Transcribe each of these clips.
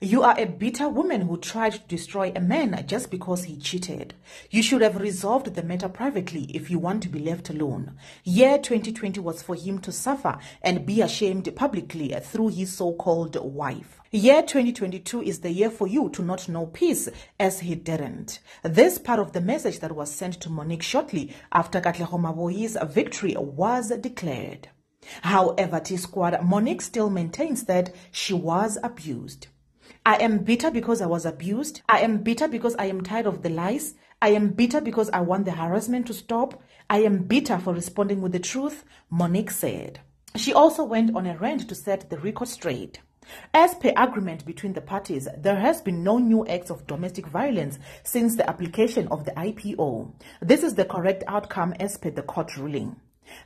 You are a bitter woman who tried to destroy a man just because he cheated. You should have resolved the matter privately if you want to be left alone. Year 2020 was for him to suffer and be ashamed publicly through his so-called wife. Year 2022 is the year for you to not know peace as he didn't. This part of the message that was sent to Monique shortly after Katlego Maboe's victory was declared. However, T-Squad, Monique still maintains that she was abused. I am bitter because I was abused. I am bitter because I am tired of the lies. I am bitter because I want the harassment to stop. I am bitter for responding with the truth, Monique said. She also went on a rant to set the record straight. As per agreement between the parties, there has been no new acts of domestic violence since the application of the IPO. This is the correct outcome as per the court ruling.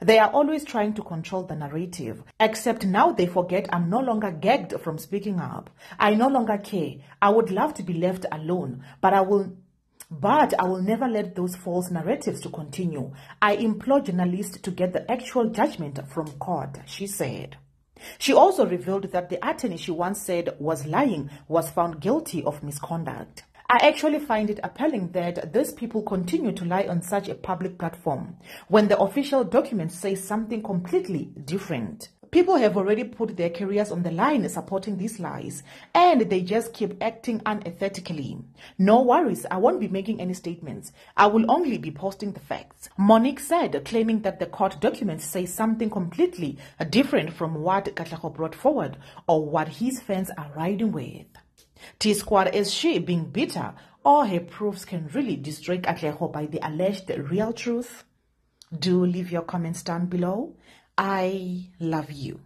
They are always trying to control the narrative, except now they forget I'm no longer gagged from speaking up. I no longer care. I would love to be left alone, but I will but I will never let those false narratives to continue. I implore journalists to get the actual judgment from court, she said. She also revealed that the attorney she once said was lying was found guilty of misconduct. I actually find it appalling that these people continue to lie on such a public platform when the official documents say something completely different. People have already put their careers on the line supporting these lies, and they just keep acting unethically. No worries, I won't be making any statements. I will only be posting the facts. Monique said, claiming that the court documents say something completely different from what Katlego brought forward or what his fans are riding with. T Squad is she being bitter or her proofs can really destroy Katlego by the alleged real truth? Do leave your comments down below. I love you.